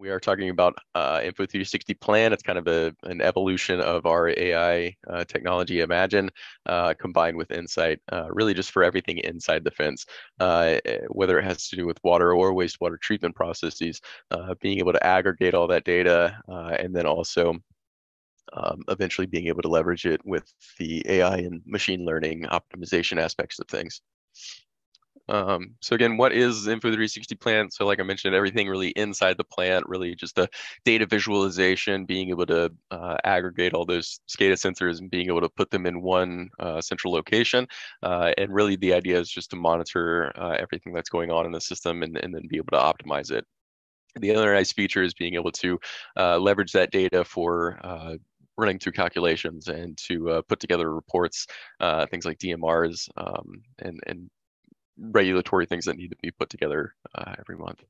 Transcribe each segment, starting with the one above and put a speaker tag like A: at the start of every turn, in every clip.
A: we are talking about uh, Info 360 Plant. It's kind of a, an evolution of our AI uh, technology, Emagin, uh, combined with Insight, uh, really just for everything inside the fence, uh, eh, whether it has to do with water or wastewater treatment processes, uh, being able to aggregate all that data, and then also um, eventually being able to leverage it with the AI and machine learning optimization aspects of things. Um, so again, what is Info 360 Plant? So like I mentioned, everything really inside the plant, really just the data visualization, being able to uh, aggregate all those SCADA sensors and being able to put them in one uh, central location. Uh, and really the idea is just to monitor uh, everything that's going on in the system and, and then be able to optimize it. The other nice feature is being able to uh, leverage that data for uh, running through calculations and to uh, put together reports, uh, things like DMRs um, and, and regulatory things that need to be put together uh, every month.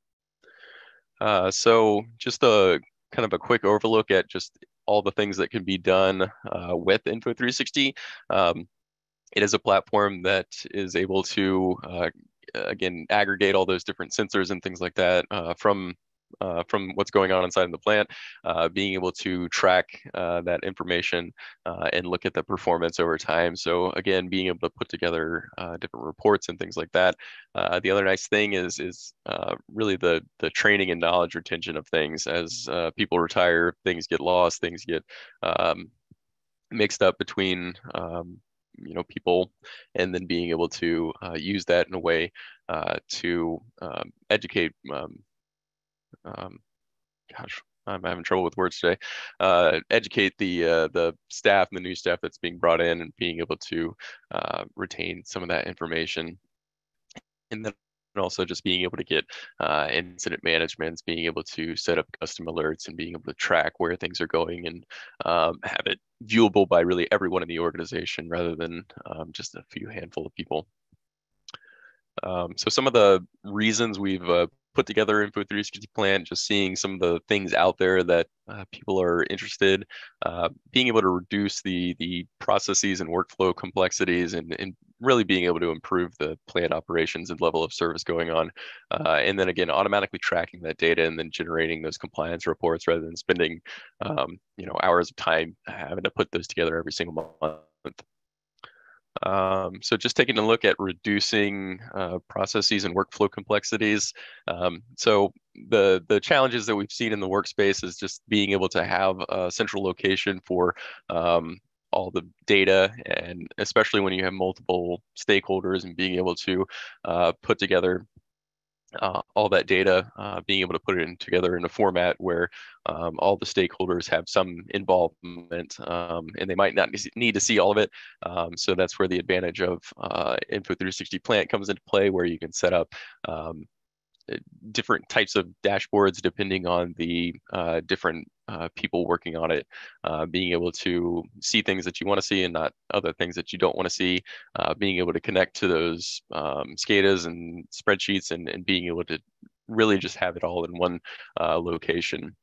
A: Uh, so just a kind of a quick overlook at just all the things that can be done uh, with Info 360. Um, it is a platform that is able to, uh, again, aggregate all those different sensors and things like that uh, from uh, from what's going on inside of the plant, uh, being able to track uh, that information uh, and look at the performance over time. So again, being able to put together uh, different reports and things like that. Uh, the other nice thing is is really the the training and knowledge retention of things. As people retire, things get lost, things get um, mixed up between um, you know people and then being able to use that in a way to um, educate um, um, gosh, I'm having trouble with words today. Uh, educate the uh, the staff and the new staff that's being brought in, and being able to uh, retain some of that information, and then also just being able to get uh, incident management, being able to set up custom alerts, and being able to track where things are going, and um, have it viewable by really everyone in the organization rather than um, just a few handful of people. Um, so some of the reasons we've uh, put together Info 360 Plant, just seeing some of the things out there that uh, people are interested, uh, being able to reduce the the processes and workflow complexities, and, and really being able to improve the plant operations and level of service going on, uh, and then again automatically tracking that data and then generating those compliance reports rather than spending um, you know hours of time having to put those together every single month. Um, so just taking a look at reducing uh, processes and workflow complexities. Um, so the the challenges that we've seen in the workspace is just being able to have a central location for um, all the data and especially when you have multiple stakeholders and being able to uh, put together uh, all that data, uh, being able to put it in together in a format where um, all the stakeholders have some involvement um, and they might not need to see all of it. Um, so that's where the advantage of uh, Info 360 Plant comes into play, where you can set up um, different types of dashboards depending on the uh, different uh, people working on it, uh, being able to see things that you want to see and not other things that you don't want to see, uh, being able to connect to those um, SCADAs and spreadsheets and, and being able to really just have it all in one uh, location.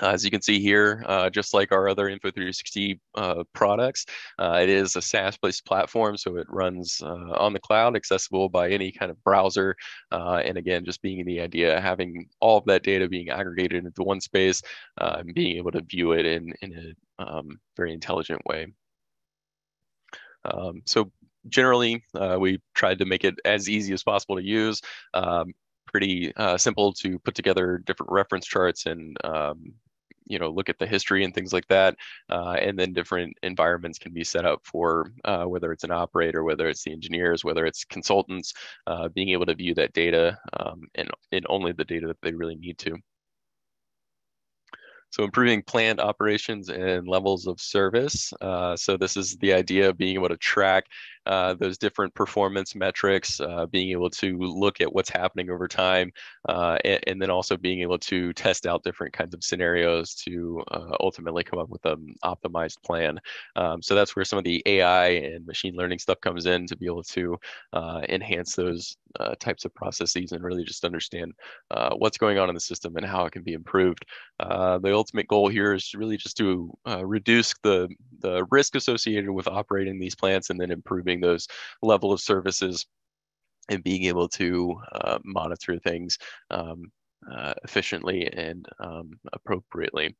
A: Uh, as you can see here, uh, just like our other Info360 uh, products, uh, it is a SaaS-based platform, so it runs uh, on the cloud, accessible by any kind of browser. Uh, and again, just being the idea, of having all of that data being aggregated into one space, and being able to view it in, in a um, very intelligent way. Um, so generally, we tried to make it as easy as possible to use. Um, pretty uh, simple to put together different reference charts and um, you know look at the history and things like that uh, and then different environments can be set up for uh, whether it's an operator whether it's the engineers whether it's consultants uh, being able to view that data um, and, and only the data that they really need to so improving plant operations and levels of service. Uh, so this is the idea of being able to track uh, those different performance metrics, uh, being able to look at what's happening over time, uh, and, and, then also being able to test out different kinds of scenarios to uh, ultimately come up with an optimized plan. Um, so that's where some of the AI and machine learning stuff comes in to be able to uh, enhance those types of processes and really just understand what's going on in the system and how it can be improved. The ultimate goal here is really just to reduce the the risk associated with operating these plants and then improving those level of services and being able to uh, monitor things um, uh, efficiently and um, appropriately.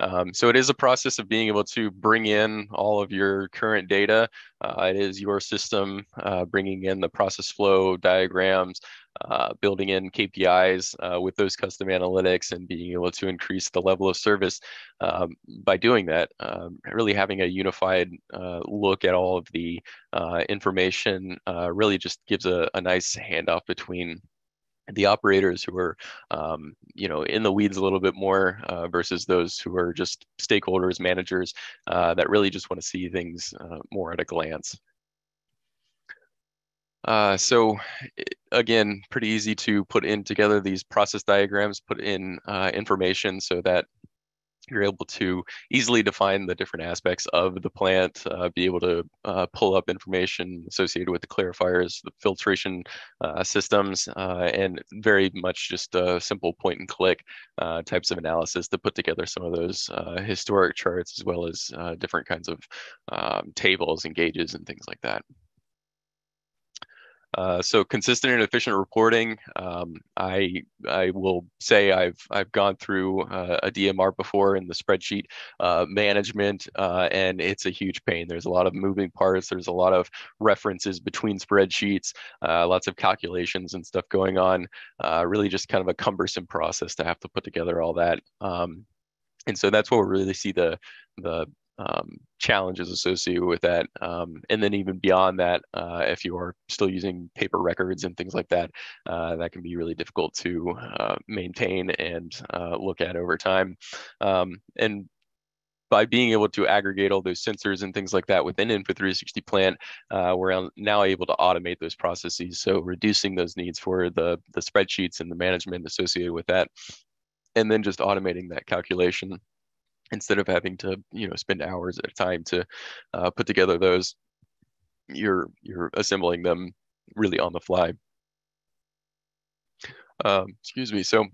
A: Um, so it is a process of being able to bring in all of your current data. Uh, it is your system uh, bringing in the process flow diagrams, uh, building in KPIs uh, with those custom analytics and being able to increase the level of service um, by doing that. Um, really having a unified uh, look at all of the uh, information really just gives a, a nice handoff between the operators who are um, you know in the weeds a little bit more uh, versus those who are just stakeholders managers uh, that really just want to see things uh, more at a glance. Uh, so again pretty easy to put in together these process diagrams put in uh, information so that you're able to easily define the different aspects of the plant, uh, be able to uh, pull up information associated with the clarifiers, the filtration uh, systems, uh, and very much just simple point and click uh, types of analysis to put together some of those uh, historic charts as well as different kinds of um, tables and gauges and things like that. Uh, so consistent and efficient reporting. Um, I I will say I've I've gone through uh, a DMR before in the spreadsheet uh, management, uh, and it's a huge pain. There's a lot of moving parts. There's a lot of references between spreadsheets, uh, lots of calculations and stuff going on. really, just kind of a cumbersome process to have to put together all that. Um, and so that's where we really see the the um, challenges associated with that. Um, and then even beyond that, uh, if you are still using paper records and things like that, uh, that can be really difficult to uh, maintain and uh, look at over time. Um, and by being able to aggregate all those sensors and things like that within Info360 Plant, uh, we're now able to automate those processes. So reducing those needs for the, the spreadsheets and the management associated with that, and then just automating that calculation instead of having to you know spend hours at a time to uh, put together those you're you're assembling them really on the fly um, excuse me so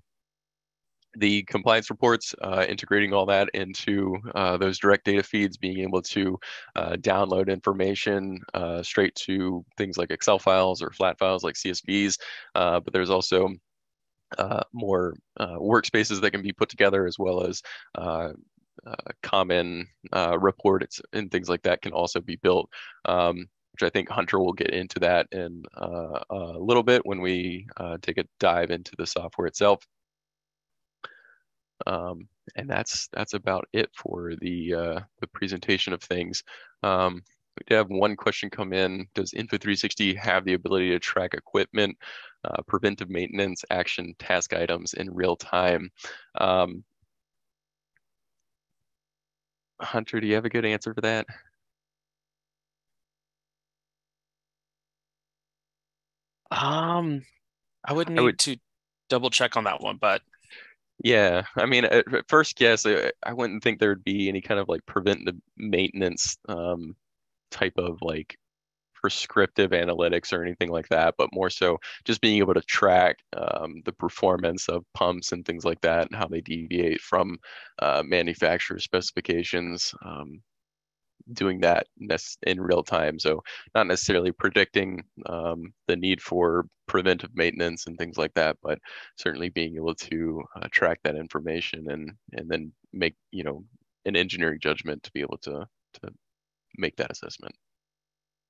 A: the compliance reports, uh, integrating all that into uh, those direct data feeds, being able to uh, download information uh, straight to things like Excel files or flat files like CSVs. Uh, but there's also uh, more workspaces that can be put together as well as uh, common uh, reports and things like that can also be built, um, which I think Hunter will get into that in uh, a little bit when we uh, take a dive into the software itself. Um, and that's that's about it for the uh, the presentation of things. Um, we did have one question come in. Does Info360 have the ability to track equipment, uh, preventive maintenance, action, task items in real time? Um, Hunter, do you have a good answer for that?
B: Um, I would need I would, to double check on that one, but
A: yeah, I mean, at first guess, I, I wouldn't think there would be any kind of like preventive maintenance um, type of like prescriptive analytics or anything like that, but more so just being able to track um, the performance of pumps and things like that and how they deviate from uh, manufacturer specifications. Um, doing that in real time. So not necessarily predicting um, the need for preventive maintenance and things like that, but certainly being able to uh, track that information and and then make you know an engineering judgment to be able to to make that assessment.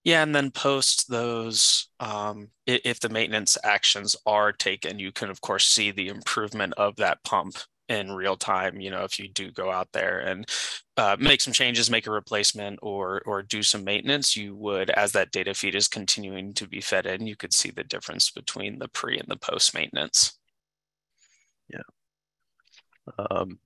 B: Yeah, and then post those um, if the maintenance actions are taken, you can of course see the improvement of that pump in real time. You know, if you do go out there and uh, make some changes, make a replacement, or or do some maintenance, you would, as that data feed is continuing to be fed in, you could see the difference between the pre and the post maintenance.
A: Yeah. Um,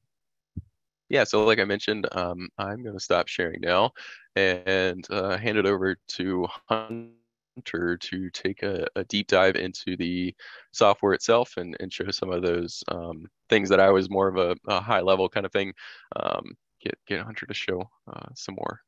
A: yeah, so like I mentioned, um, I'm going to stop sharing now and uh, hand it over to Hunter to take a, a, deep dive into the software itself and, and show some of those um, things that I was more of a, a high level kind of thing. Um, get get Hunter to show uh, some more.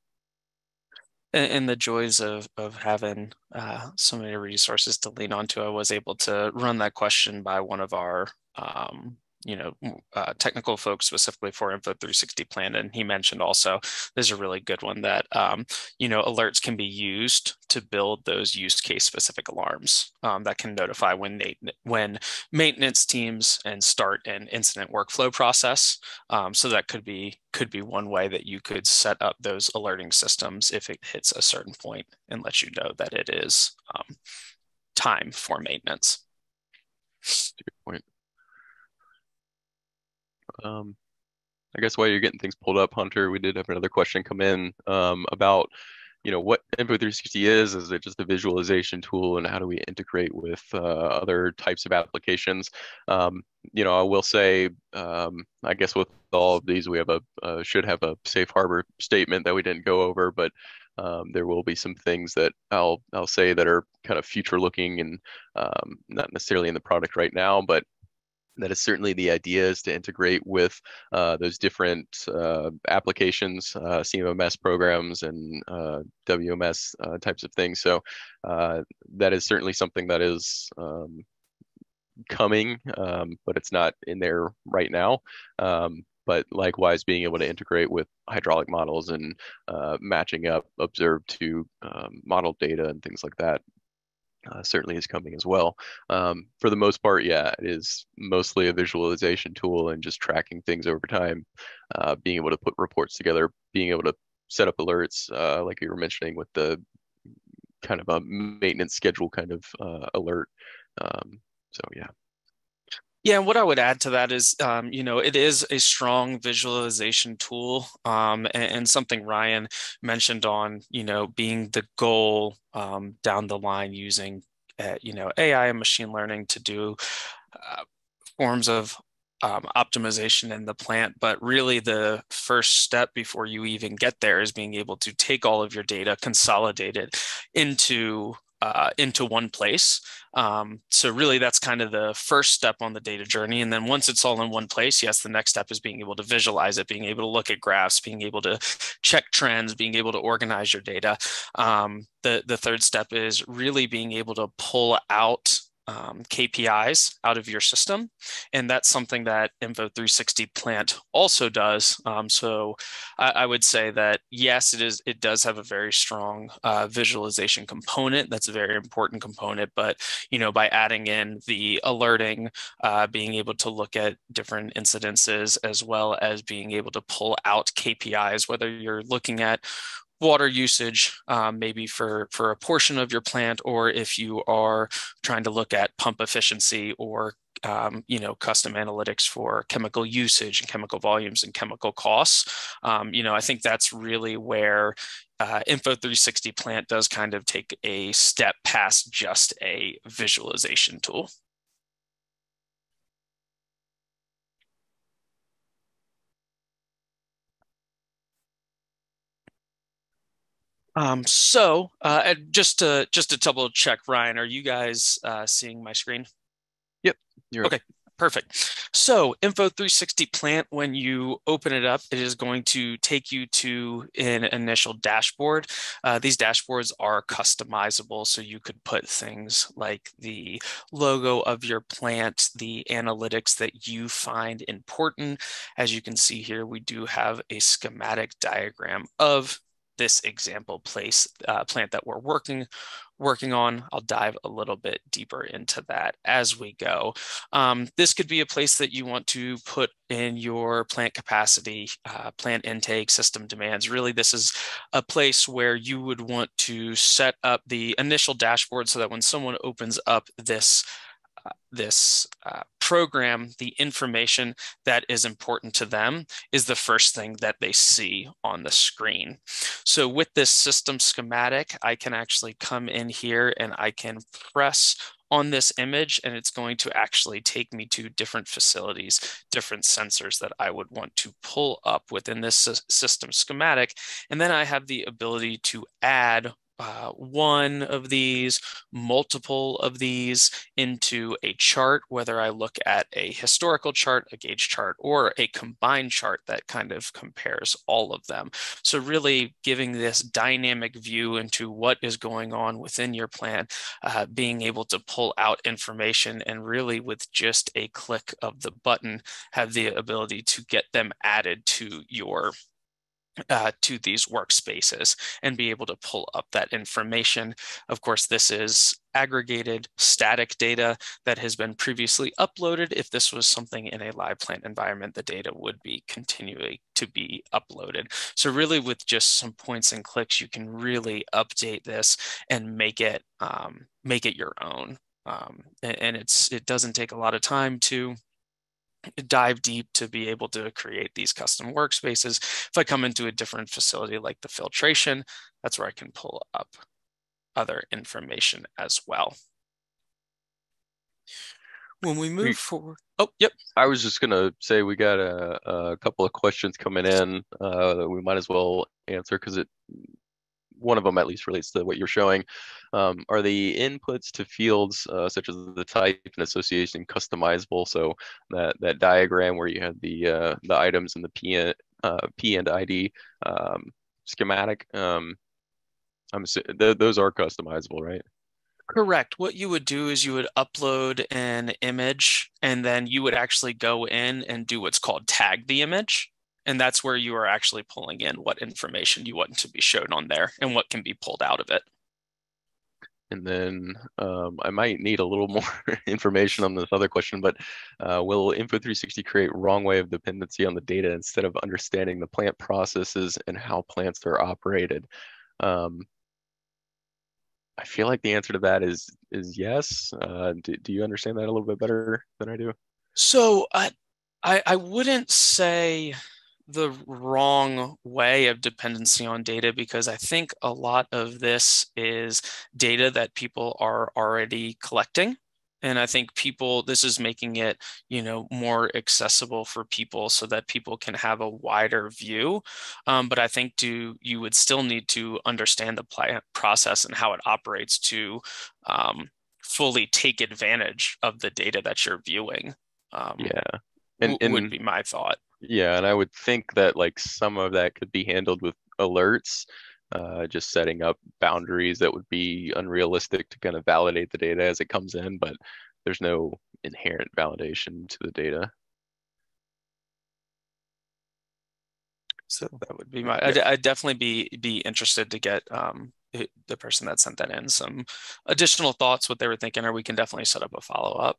B: And, the joys of of having uh, so many resources to lean onto, I was able to run that question by one of our um, you know, uh, technical folks specifically for Info 360 Plant. And he mentioned also there's a really good one that, um, you know, alerts can be used to build those use case specific alarms um, that can notify when they, when maintenance teams and start an incident workflow process. Um, so that could be could be one way that you could set up those alerting systems if it hits a certain point and let you know that it is um, time for maintenance.
A: Um, I guess while you're getting things pulled up, Hunter, we did have another question come in um, about, you know, what Info 360 is. Is it just a visualization tool, and how do we integrate with uh, other types of applications? Um, you know, I will say, um, I guess with all of these, we have a uh, should have a safe harbor statement that we didn't go over, but um, there will be some things that I'll I'll say that are kind of future looking and um, not necessarily in the product right now, but that is certainly the idea is to integrate with uh, those different uh, applications, uh, CMMS programs and uh, WMS uh, types of things. So uh, that is certainly something that is um, coming, um, but it's not in there right now. Um, but likewise, being able to integrate with hydraulic models and matching up observed to um, model data and things like that uh, certainly is coming as well. Um, for the most part, yeah, it is mostly a visualization tool and just tracking things over time, uh, being able to put reports together, being able to set up alerts, uh, like you were mentioning with the kind of a maintenance schedule kind of uh, alert. Um, so yeah.
B: Yeah, and what I would add to that is, um, you know, it is a strong visualization tool, um, and, and, something Ryan mentioned on, you know, being the goal um, down the line using, uh, you know, AI and machine learning to do uh, forms of um, optimization in the plant. But really, the first step before you even get there is being able to take all of your data, consolidate it into uh, into one place. Um, so really that's kind of the first step on the data journey. And then once it's all in one place, yes, the next step is being able to visualize it, being able to look at graphs, being able to check trends, being able to organize your data. Um, the, the third step is really being able to pull out um, KPIs out of your system. And that's something that Info 360 Plant also does. Um, so I, I, would say that yes, it is. It does have a very strong uh, visualization component. That's a very important component. But you know, by adding in the alerting, uh, being able to look at different incidences, as well as being able to pull out KPIs, whether you're looking at water usage, um, maybe for, for a portion of your plant, or if you are trying to look at pump efficiency or um, you know, custom analytics for chemical usage and chemical volumes and chemical costs. Um, you know, I think that's really where uh, Info 360 Plant does kind of take a step past just a visualization tool. Um, so uh, just to just to double check, Ryan, are you guys uh, seeing my screen?
A: Yep.
B: You're okay. Perfect. So Info 360 Plant, when you open it up, it is going to take you to an initial dashboard. Uh, these dashboards are customizable, so you could put things like the logo of your plant, the analytics that you find important. As you can see here, we do have a schematic diagram of this example place uh, plant that we're working working on. I'll dive a little bit deeper into that as we go. Um, this could be a place that you want to put in your plant capacity, uh, plant intake, system demands. Really, this is a place where you would want to set up the initial dashboard so that when someone opens up this this uh, program, the information that is important to them is the first thing that they see on the screen. So with this system schematic, I can actually come in here and I can press on this image and it's going to actually take me to different facilities, different sensors that I would want to pull up within this system schematic. And then I have the ability to add uh, one of these, multiple of these into a chart, whether I look at a historical chart, a gauge chart, or a combined chart that kind of compares all of them. So really giving this dynamic view into what is going on within your plan, uh, being able to pull out information and really with just a click of the button, have the ability to get them added to your uh, to these workspaces and be able to pull up that information. Of course, this is aggregated static data that has been previously uploaded. If this was something in a live plant environment, the data would be continuing to be uploaded. So really with just some points and clicks, you can really update this and make it, um, make it your own. Um, and, and it's it doesn't take a lot of time to dive deep to be able to create these custom workspaces. If I come into a different facility like the filtration, that's where I can pull up other information as well. When we move we, forward, oh, yep.
A: I was just gonna say we got a, a couple of questions coming in uh, that we might as well answer because it one of them at least relates to what you're showing. Um, are the inputs to fields uh, such as the type and association customizable? So that that diagram where you had the uh, the items and the P and, uh, P and ID um, schematic. Um, I'm th- those are customizable, right?
B: Correct. What you would do is you would upload an image and then you would actually go in and do what's called tag the image. And that's where you are actually pulling in what information you want to be shown on there and what can be pulled out of it.
A: And then um, I might need a little more information on this other question, but uh, will Info360 create wrong way of dependency on the data instead of understanding the plant processes and how plants are operated? Um, I feel like the answer to that is is yes. Uh, do, do you understand that a little bit better than I do?
B: So uh, I I wouldn't say the wrong way of dependency on data because I think a lot of this is data that people are already collecting. And I think people, this is making it, you know, more accessible for people so that people can have a wider view. Um, but I think do you would still need to understand the process and how it operates to um, fully take advantage of the data that you're viewing.
A: Um, yeah,
B: and, and would be my thought.
A: Yeah, and I would think that like some of that could be handled with alerts, uh, just setting up boundaries that would be unrealistic to kind of validate the data as it comes in, but there's no inherent validation to the data.
B: So that would be my. I'd, I'd definitely be be interested to get um, the person that sent that in some additional thoughts, what they were thinking, or we can definitely set up a follow up.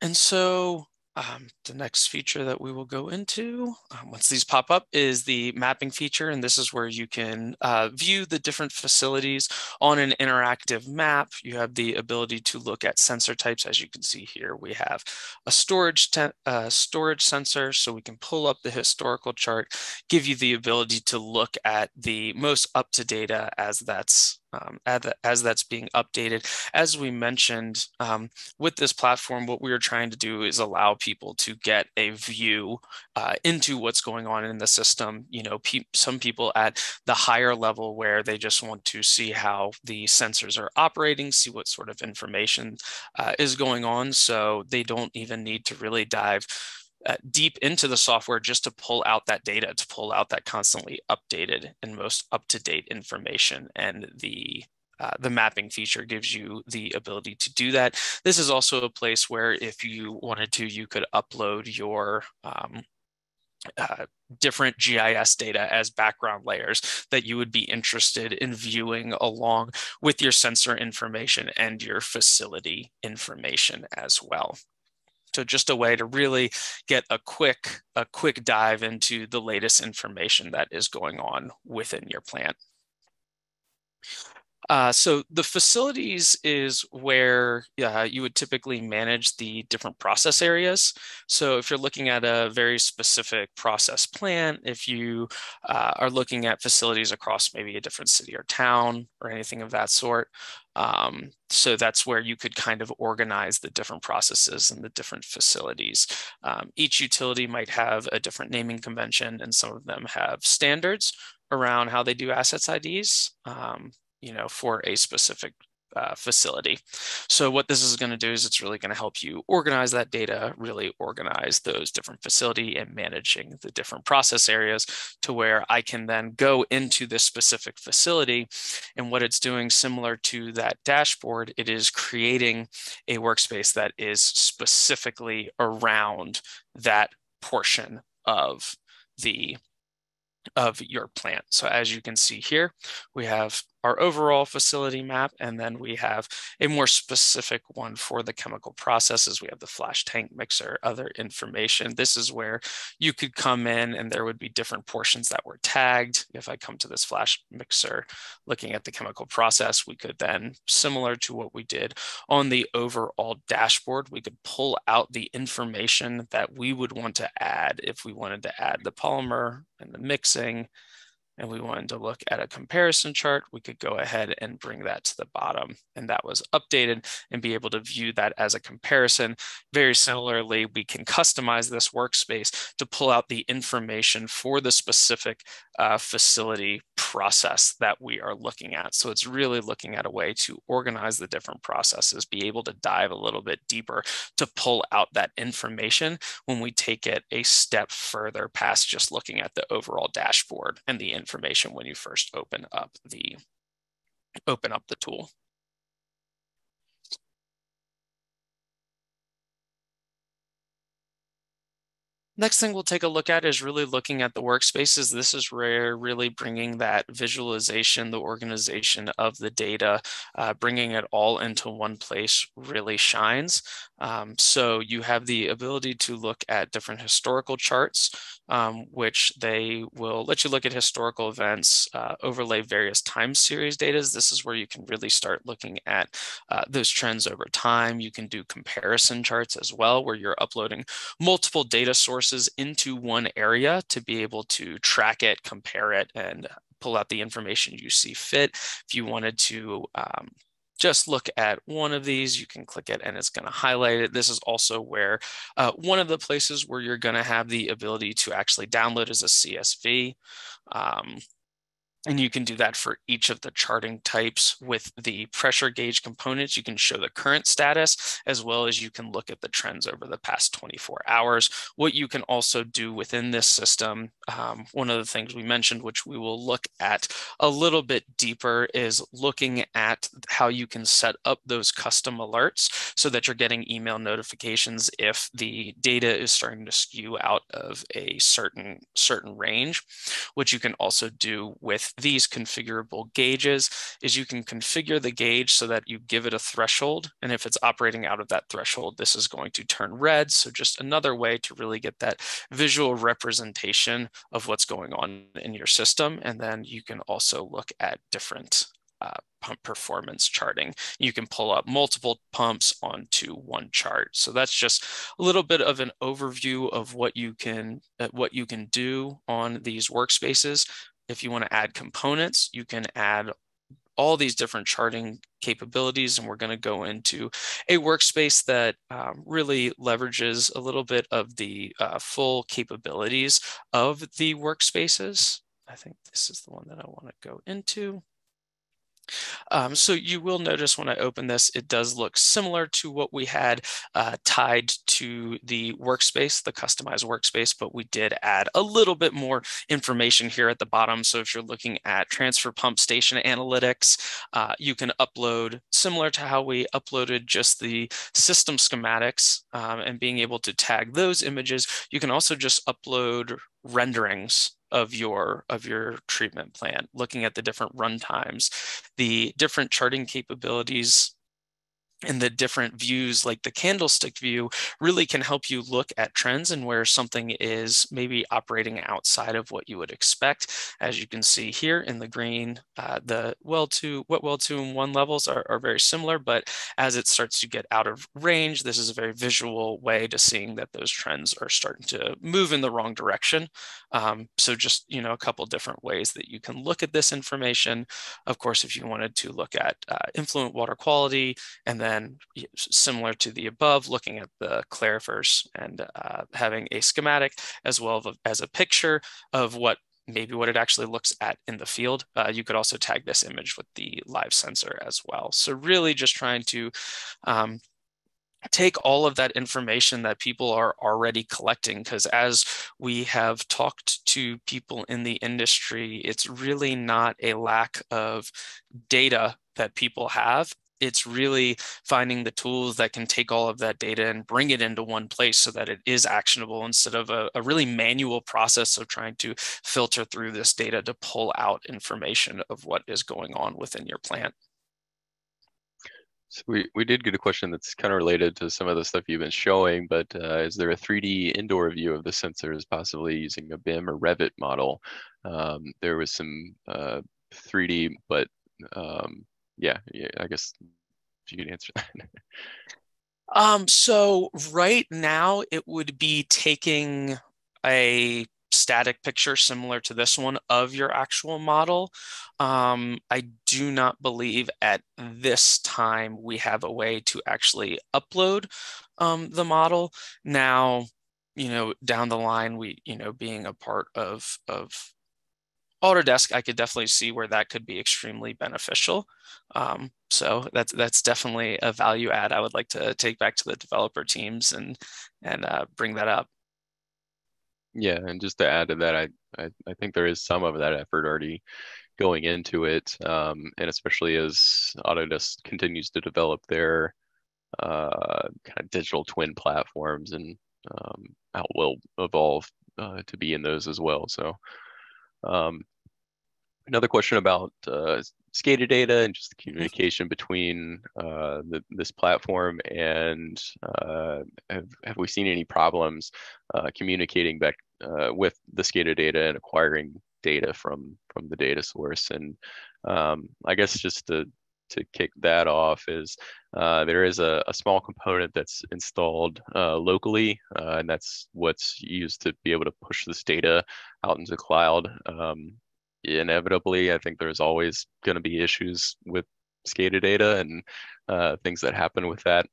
B: And so um, the next feature that we will go into um, once these pop up is the mapping feature. And this is where you can uh, view the different facilities on an interactive map. You have the ability to look at sensor types. As you can see here, we have a storage, uh, storage sensor. So we can pull up the historical chart, give you the ability to look at the most up to data as that's um, as, that's being updated. As we mentioned, um, with this platform, what we are trying to do is allow people to get a view uh, into what's going on in the system. You know, pe some people at the higher level where they just want to see how the sensors are operating, see what sort of information uh, is going on. So they don't even need to really dive uh, deep into the software just to pull out that data, to pull out that constantly updated and most up-to-date information. And the uh, the mapping feature gives you the ability to do that. This is also a place where if you wanted to, you could upload your um, uh, different GIS data as background layers that you would be interested in viewing along with your sensor information and your facility information as well. So just a way to really get a quick, a quick dive into the latest information that is going on within your plant. Uh, so the facilities is where uh, you would typically manage the different process areas. So if you're looking at a very specific process plan, if you uh, are looking at facilities across maybe a different city or town or anything of that sort, um, so that's where you could kind of organize the different processes and the different facilities. Um, each utility might have a different naming convention and some of them have standards around how they do assets IDs. Um, you know, for a specific uh, facility. So what this is going to do is it's really going to help you organize that data, really organize those different facility and managing the different process areas to where I can then go into this specific facility. And what it's doing similar to that dashboard, it is creating a workspace that is specifically around that portion of the of your plant. So as you can see here, we have our overall facility map, and then we have a more specific one for the chemical processes. We have the flash tank mixer, other information. This is where you could come in and there would be different portions that were tagged. If I come to this flash mixer, looking at the chemical process, we could then, similar to what we did on the overall dashboard, we could pull out the information that we would want to add if we wanted to add the polymer and the mixing and we wanted to look at a comparison chart, we could go ahead and bring that to the bottom. And that was updated and be able to view that as a comparison. Very similarly, we can customize this workspace to pull out the information for the specific uh, facility process that we are looking at. So it's really looking at a way to organize the different processes, be able to dive a little bit deeper to pull out that information when we take it a step further past just looking at the overall dashboard and the information when you first open up the open up the tool. Next thing we'll take a look at is really looking at the workspaces. This is where really bringing that visualization, the organization of the data, uh, bringing it all into one place really shines. Um, so you have the ability to look at different historical charts, um, which they will let you look at historical events, uh, overlay various time series data. This is where you can really start looking at uh, those trends over time. You can do comparison charts as well, where you're uploading multiple data sources into one area to be able to track it, compare it, and pull out the information you see fit. If you wanted to um, just look at one of these, you can click it and it's going to highlight it. This is also where uh, one of the places where you're going to have the ability to actually download as a CSV. Um, and you can do that for each of the charting types with the pressure gauge components. You can show the current status as well as you can look at the trends over the past 24 hours. What you can also do within this system, um, one of the things we mentioned, which we will look at a little bit deeper, is looking at how you can set up those custom alerts so that you're getting email notifications if the data is starting to skew out of a certain certain range. What you can also do with these configurable gauges is you can configure the gauge so that you give it a threshold. And if it's operating out of that threshold, this is going to turn red. So just another way to really get that visual representation of what's going on in your system. And then you can also look at different uh, pump performance charting. You can pull up multiple pumps onto one chart. So that's just a little bit of an overview of what you can uh, what you can do on these workspaces. If you want to add components, you can add all these different charting capabilities. And we're going to go into a workspace that um, really leverages a little bit of the uh, full capabilities of the workspaces. I think this is the one that I want to go into. Um, so you will notice when I open this, it does look similar to what we had uh, tied to the workspace, the customized workspace, but we did add a little bit more information here at the bottom. So if you're looking at transfer pump station analytics, uh, you can upload similar to how we uploaded just the system schematics um, and being able to tag those images. You can also just upload renderings of your of your treatment plan, looking at the different run times, the different charting capabilities and the different views like the candlestick view really can help you look at trends and where something is maybe operating outside of what you would expect. As you can see here in the green uh, the well two wet well two and one levels are, are very similar but as it starts to get out of range this is a very visual way to seeing that those trends are starting to move in the wrong direction. Um, so just you know a couple different ways that you can look at this information. Of course if you wanted to look at uh, influent water quality and then then similar to the above, looking at the clarifiers and uh, having a schematic as well as a picture of what maybe what it actually looks at in the field. Uh, you could also tag this image with the live sensor as well. So really just trying to um, take all of that information that people are already collecting because as we have talked to people in the industry it's really not a lack of data that people have it's really finding the tools that can take all of that data and bring it into one place so that it is actionable instead of a, a, really manual process of trying to filter through this data to pull out information of what is going on within your plant.
A: So we, we did get a question that's kind of related to some of the stuff you've been showing, but uh, is there a 3D indoor view of the sensors, possibly using a BIM or Revit model? Um, there was some uh, 3D, but um, yeah, yeah, I guess if you could answer that.
B: um, so right now it would be taking a static picture similar to this one of your actual model. Um, I do not believe at this time we have a way to actually upload um, the model. Now, you know, down the line, we, you know, being a part of, of Autodesk, I could definitely see where that could be extremely beneficial. Um, so that's that's definitely a value add I would like to take back to the developer teams and and uh, bring that up.
A: Yeah, and just to add to that, I, I, I think there is some of that effort already going into it, um, and especially as Autodesk continues to develop their uh, kind of digital twin platforms, and um, how will evolve uh, to be in those as well. So um, another question about uh, SCADA data and just the communication between uh, the, this platform and uh, have, have we seen any problems uh, communicating back uh, with the SCADA data and acquiring data from from the data source? And um, I guess just to to kick that off is uh, there is a, a, small component that's installed uh, locally, uh, and that's what's used to be able to push this data out into the cloud. Um, inevitably, I think there's always going to be issues with SCADA data and uh, things that happen with that.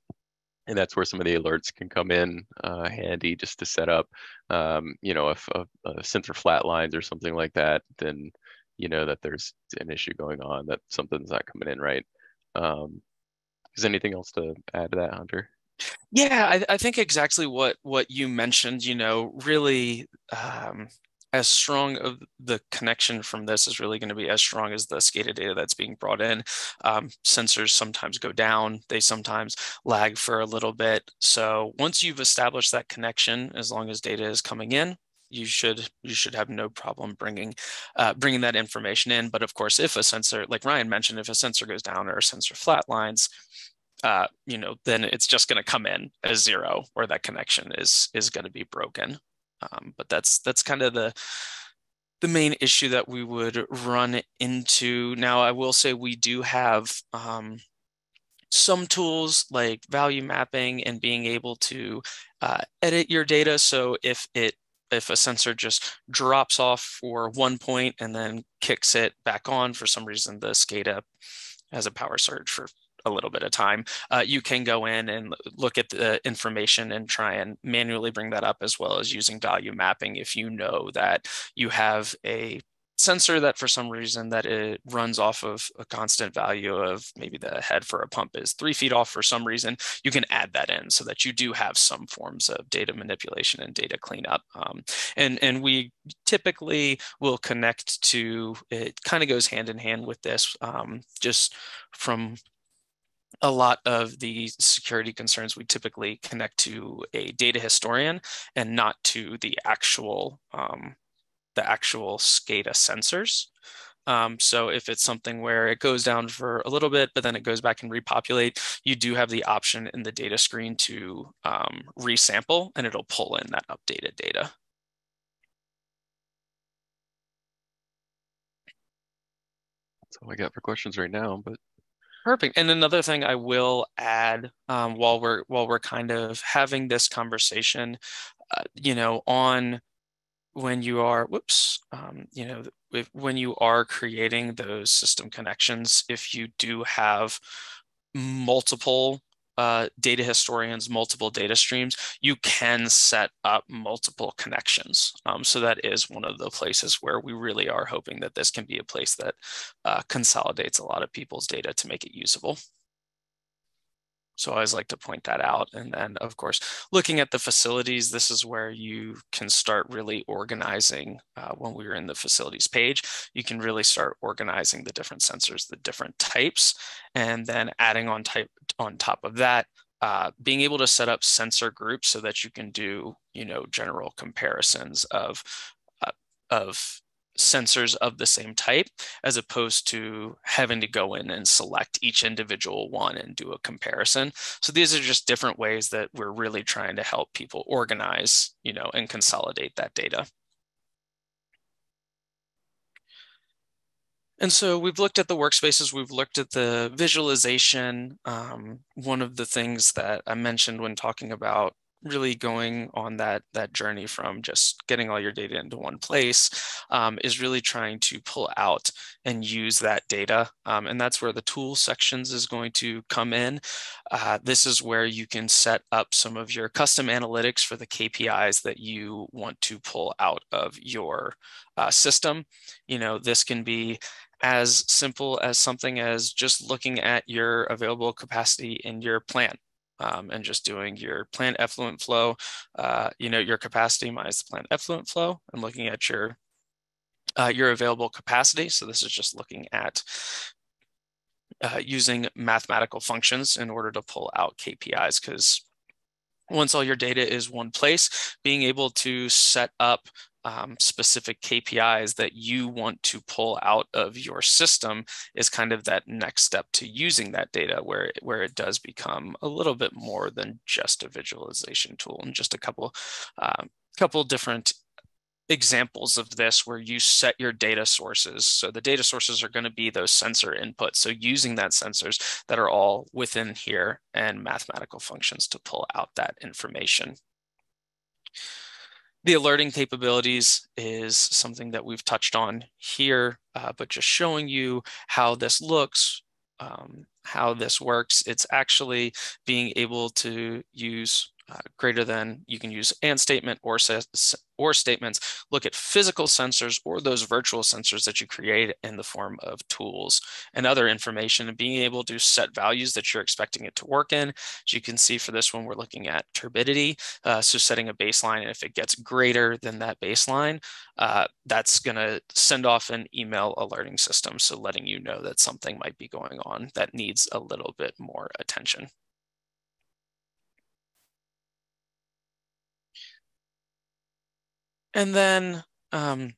A: And that's where some of the alerts can come in uh, handy just to set up, um, you know, if a, a sensor flat lines or something like that, then you know that there's an issue going on that something's not coming in right um is anything else to add to that hunter
B: yeah i, I think exactly what what you mentioned you know really um as strong of the connection from this is really going to be as strong as the SCADA data that's being brought in. Um, sensors sometimes go down, they sometimes lag for a little bit. So once you've established that connection, as long as data is coming in, you should you should have no problem bringing uh, bringing that information in. But of course, if a sensor, like Ryan mentioned, if a sensor goes down or a sensor flatlines, uh, you know, then it's just going to come in as zero, or that connection is is going to be broken. Um, but that's that's kind of the the main issue that we would run into. Now, I will say we do have um, some tools like value mapping and being able to uh, edit your data. So if it if a sensor just drops off for one point and then kicks it back on for some reason, the SCADA has a power surge for a little bit of time, uh, you can go in and look at the information and try and manually bring that up as well as using value mapping if you know that you have a sensor that for some reason that it runs off of a constant value of maybe the head for a pump is three feet off for some reason, you can add that in so that you do have some forms of data manipulation and data cleanup. Um, and, and we typically will connect to, it kind of goes hand in hand with this, um, just from a lot of the security concerns we typically connect to a data historian and not to the actual um, the actual SCADA sensors. Um, so if it's something where it goes down for a little bit, but then it goes back and repopulate, you do have the option in the data screen to um, resample and it'll pull in that updated data.
A: That's all I got for questions right now, but
B: Perfect. And another thing I will add um, while we're while we're kind of having this conversation, uh, you know, on when you are, whoops, um, you know, if, when you are creating those system connections, if you do have multiple uh, data historians, multiple data streams, you can set up multiple connections. Um, so that is one of the places where we really are hoping that this can be a place that uh, consolidates a lot of people's data to make it usable. So I always like to point that out. And then, of course, looking at the facilities, this is where you can start really organizing. Uh, when we were in the facilities page, you can really start organizing the different sensors, the different types, and then adding on type on top of that, uh, being able to set up sensor groups so that you can do, you know, general comparisons of uh, of sensors of the same type as opposed to having to go in and select each individual one and do a comparison. So these are just different ways that we're really trying to help people organize, you know, and consolidate that data. And so we've looked at the workspaces, we've looked at the visualization. Um, one of the things that I mentioned when talking about really going on that that journey from just getting all your data into one place um, is really trying to pull out and use that data. Um, and that's where the tool sections is going to come in. Uh, this is where you can set up some of your custom analytics for the KPIs that you want to pull out of your uh, system. You know this can be as simple as something as just looking at your available capacity in your plant um, and just doing your plant effluent flow, uh, you know, your capacity minus the plant effluent flow and looking at your uh, your available capacity. So this is just looking at uh, using mathematical functions in order to pull out KPIs because once all your data is one place, being able to set up um, specific KPIs that you want to pull out of your system is kind of that next step to using that data where, where it does become a little bit more than just a visualization tool and just a couple, um, couple different examples of this where you set your data sources. So the data sources are going to be those sensor inputs. So using that sensors that are all within here and mathematical functions to pull out that information. The alerting capabilities is something that we've touched on here, uh, but just showing you how this looks, um, how this works. It's actually being able to use uh, greater than, you can use and statement or, or statements, look at physical sensors or those virtual sensors that you create in the form of tools and other information and being able to set values that you're expecting it to work in. As you can see for this one, we're looking at turbidity. Uh, so setting a baseline, and if it gets greater than that baseline, uh, that's going to send off an email alerting system. So letting you know that something might be going on that needs a little bit more attention. And then um,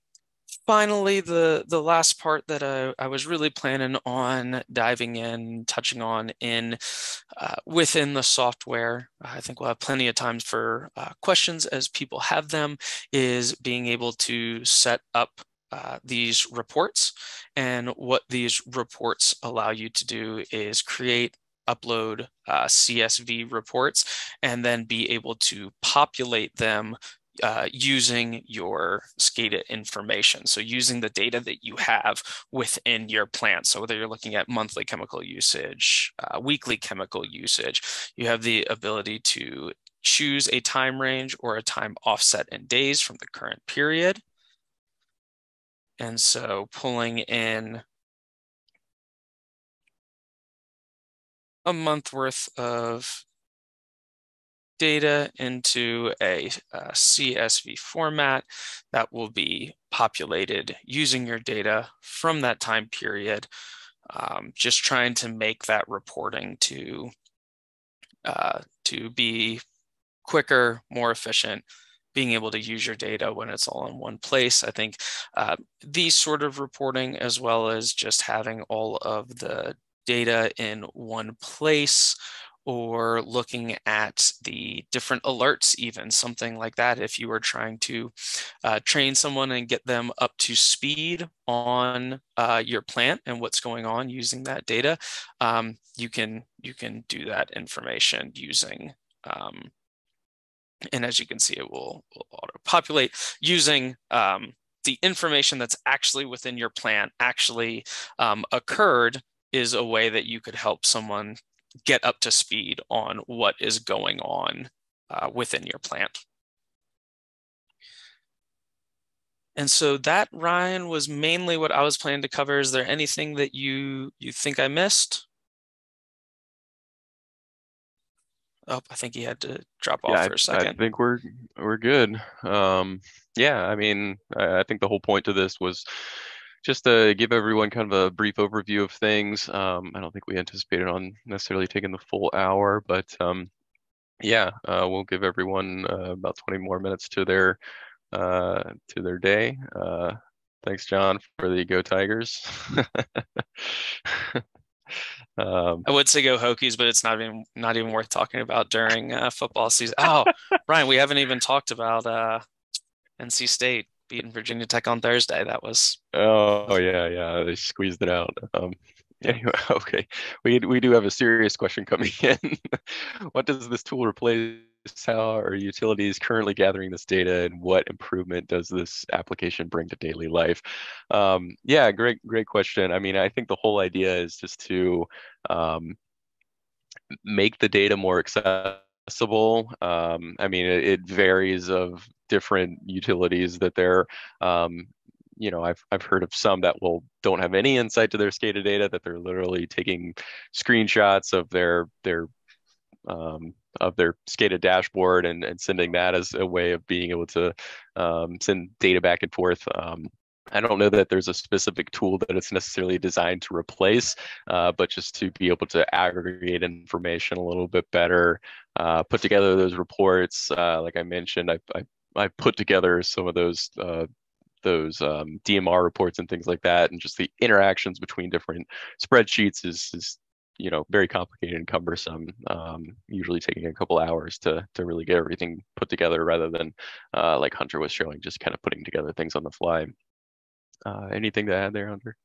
B: finally, the, the last part that I, I, was really planning on diving in, touching on in uh, within the software, I think we'll have plenty of times for uh, questions as people have them, is being able to set up uh, these reports. And what these reports allow you to do is create upload uh, CSV reports and then be able to populate them uh, using your SCADA information. So using the data that you have within your plant. So whether you're looking at monthly chemical usage, uh, weekly chemical usage, you have the ability to choose a time range or a time offset in days from the current period. And so pulling in a month worth of data into a, a, CSV format that will be populated using your data from that time period. Um, just trying to make that reporting to uh, to be quicker, more efficient, being able to use your data when it's all in one place. I think uh, these sort of reporting, as well as just having all of the data in one place or looking at the different alerts, even something like that. If you were trying to uh, train someone and get them up to speed on uh, your plant and what's going on using that data, um, you can you can do that information using. Um, and as you can see, it will, will auto populate using um, the information that's actually within your plant actually um, occurred is a way that you could help someone get up to speed on what is going on uh, within your plant. And so that Ryan was mainly what I was planning to cover. Is there anything that you you think I missed? Oh, I think he had to drop off
A: yeah,
B: for a second.
A: I, I think we're we're good. Um, yeah, I mean, I, I think the whole point to this was just to give everyone kind of a brief overview of things. Um, I don't think we anticipated on necessarily taking the full hour, but um, yeah, uh, we'll give everyone uh, about 20 more minutes to their uh, to their day. Uh, thanks, John, for the Go Tigers.
B: Um, I would say go Hokies, but it's not even not even worth talking about during uh, football season. Oh, Ryan, we haven't even talked about uh, NC State beating Virginia Tech on Thursday. That was
A: oh yeah yeah they squeezed it out. Um, anyway, okay, we we do have a serious question coming in. what does this tool replace? How are utilities currently gathering this data, and what improvement does this application bring to daily life? Um, yeah, great great question. I mean, I think the whole idea is just to um, make the data more accessible. Um, I mean, it, it, varies of different utilities that they're um, you know I've I've heard of some that will don't have any insight to their SCADA data that they're literally taking screenshots of their their um, of their SCADA dashboard and, and sending that as a way of being able to um, send data back and forth. I don't know that there's a specific tool that it's necessarily designed to replace, uh, but just to be able to aggregate information a little bit better, uh, put together those reports. Uh, like I mentioned, I, I I put together some of those uh, those um, DMR reports and things like that, and just the interactions between different spreadsheets is is you know very complicated and cumbersome. Um, usually taking a couple hours to to really get everything put together, rather than uh, like Hunter was showing, just kind of putting together things on the fly. Uh, anything to add there, Hunter?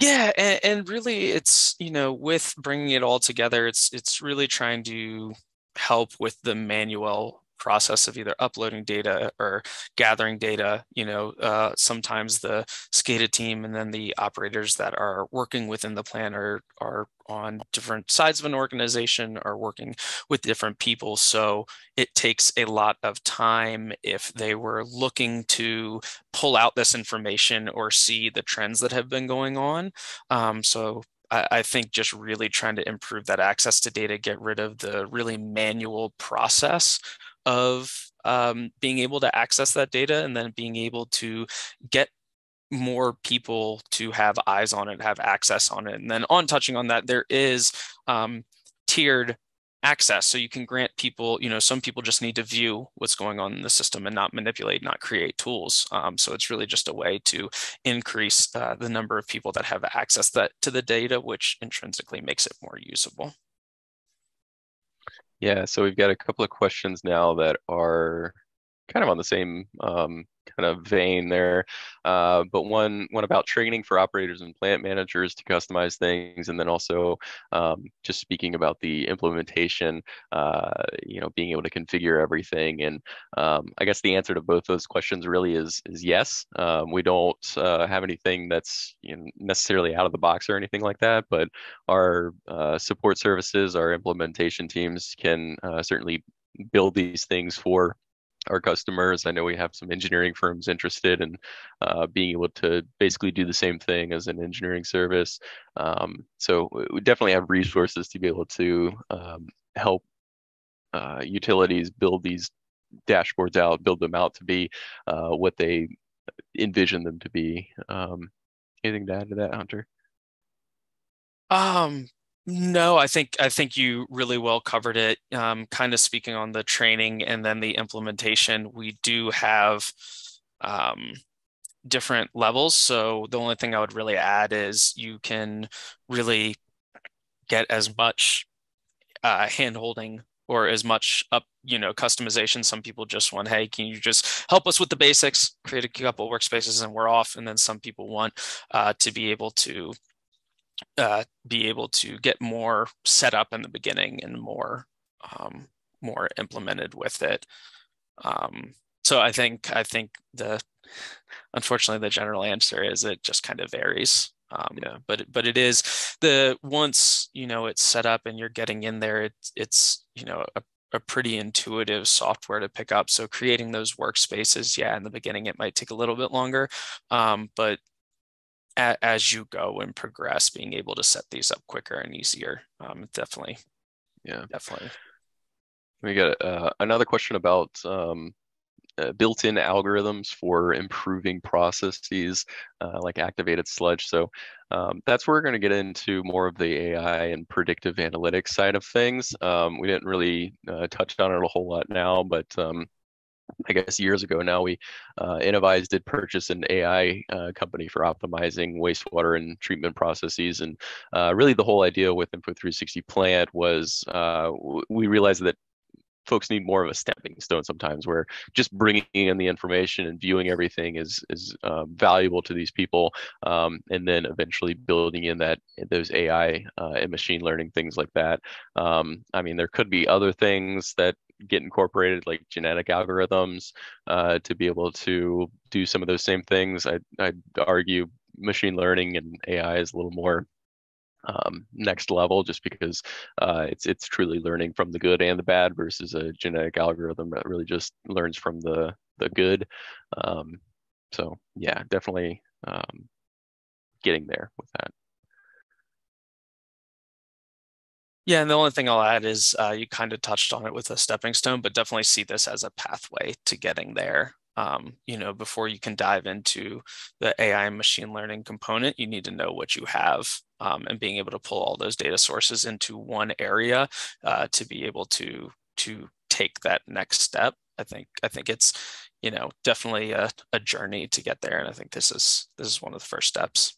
B: Yeah, and, and really, it's you know with bringing it all together, it's it's really trying to help with the manual process of either uploading data or gathering data. You know, uh, sometimes the SCADA team and then the operators that are working within the plan are, are on different sides of an organization are working with different people. So it takes a lot of time if they were looking to pull out this information or see the trends that have been going on. Um, so I, think just really trying to improve that access to data, get rid of the really manual process of um, being able to access that data and then being able to get more people to have eyes on it, have access on it. And then on touching on that, there is um, tiered access. So you can grant people, you know, some people just need to view what's going on in the system and not manipulate, not create tools. Um, so it's really just a way to increase uh, the number of people that have access that to the data, which intrinsically makes it more usable.
A: Yeah, so we've got a couple of questions now that are kind of on the same um, kind of vein there. Uh, but one one about training for operators and plant managers to customize things, and then also um, just speaking about the implementation. Uh, you know, being able to configure everything, and um, I guess the answer to both those questions really is is yes. Um, we don't uh, have anything that's you know, necessarily out of the box or anything like that, but our uh, support services, our implementation teams can uh, certainly build these things for our customers. I know we have some engineering firms interested in uh, being able to basically do the same thing as an engineering service. Um, so we definitely have resources to be able to um, help uh, utilities build these dashboards out, build them out to be uh, what they envision them to be. Um, anything to add to that, Hunter?
B: Um, No, I think I think you really well covered it. Um, kind of speaking on the training and then the implementation, we do have um, different levels. So the only thing I would really add is you can really get as much uh, hand holding or as much up, you know, customization. Some people just want, hey, can you just help us with the basics, create a couple workspaces and we're off. And then some people want uh, to be able to uh, be able to get more set up in the beginning and more um, more implemented with it. Um, so I think I think the unfortunately the general answer is it just kind of varies. Um, yeah. But but it is the once you know it's set up and you're getting in there, it's it's you know a, a pretty intuitive software to pick up. So creating those workspaces, yeah, in the beginning it might take a little bit longer, um, but a, as you go and progress, being able to set these up quicker and easier. Um, definitely.
A: Yeah,
B: definitely.
A: We got uh, another question about um, uh, built-in algorithms for improving processes uh, like activated sludge. So um, that's where we're going to get into more of the AI and predictive analytics side of things. Um, we didn't really uh, touch on it a whole lot now, but um, I guess years ago now, we uh, Innovyze did purchase an AI uh, company for optimizing wastewater and treatment processes, and uh, really the whole idea with Info 360 Plant was uh, we realized that folks need more of a stepping stone sometimes where just bringing in the information and viewing everything is is uh, valuable to these people um, and then eventually building in that those ai uh, and machine learning things like that. Um, i mean there could be other things that get incorporated like genetic algorithms uh, to be able to do some of those same things. I, I'd argue machine learning and AI is a little more um, next level just because uh, it's it's truly learning from the good and the bad versus a genetic algorithm that really just learns from the the good. Um, so yeah, definitely um, getting there with that.
B: Yeah, and the only thing I'll add is uh, you kind of touched on it with a stepping stone, but definitely see this as a pathway to getting there. Um, you know, before you can dive into the AI and machine learning component, you need to know what you have um, and being able to pull all those data sources into one area uh, to be able to to take that next step. I think I think it's you know definitely a, a journey to get there, and I think this is this is one of the first steps.